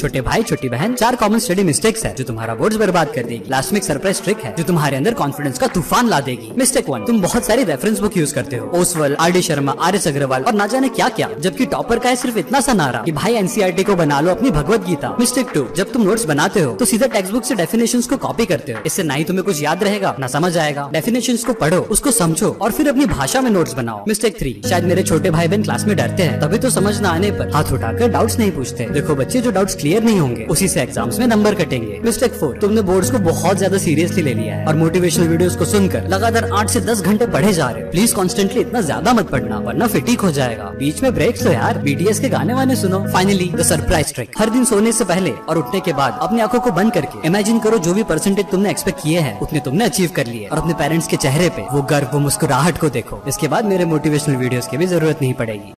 छोटे भाई, छोटी बहन, चार कॉमन स्टडी मिस्टेक्स है, जो तुम्हारा बोर्ड बर्बाद कर देगी। लास्ट में सरप्राइज़ ट्रिक है, जो तुम्हारे अंदर कॉन्फिडेंस का तूफ़ान ला देगी। मिस्टेक वन तुम बहुत सारी रेफरेंस बुक यूज़ करते हो। Oswaal R D Sharma R S Agarwal और ना जाने क्या क्या, जबकि टॉपर का है सिर्फ़ इतना सा नारा की भाई एनसीआरटी को बना लो अपनी भगवत गीता। मिस्टेक टू जब तुम नोट्स बनाते हो तो सीधा टेक्स्ट बुक से डेफिनेशन को कॉपी करते हो। इससे ना ही तुम्हें कुछ याद रहेगा, ना समझ आएगा। डेफिनेशन को पढ़ो, उसको समझो, और फिर अपनी भाषा में नोट्स बनाओ। मिस्टेक थ्री शायद मेरे छोटे भाई बहन क्लास में डरते हैं, तभी तो समझ न आने पर हाथ उठाकर डाउट्स नहीं पूछते। देखो बच्चे, जो डाउट्स क्लियर नहीं होंगे। उसी से एग्ज़ाम्स में नंबर कटेंगे। मिस्टेक फोर तुमने बोर्ड्स को बहुत ज़्यादा सीरियसली ले लिया है और मोटिवेशनल वीडियोस को सुनकर लगातार आठ से दस घंटे पढ़े जा रहे प्लीज़ कॉन्स्टेंटली इतना ज़्यादा मत पढ़ना, वरना फिटिक हो जाएगा। बीच में ब्रेक लो यार बीटीएस के गाने वाने सुनो। फाइनली द सरप्राइज़ ट्रिक हर दिन सोने से पहले और उठने के बाद अपनी आँखों को बंद करके इमेजिन करो जो भी परसेंटेज तुमने एक्सपेक्ट किए हैं, उतने तुमने अचीव कर लिए और अपने पेरेंट्स के चेहरे पे वो गर्व, वो मुस्कुराहट को देखो। इसके बाद मेरे मोटिवेशनल वीडियोस की भी ज़रूरत नहीं पड़ेगी।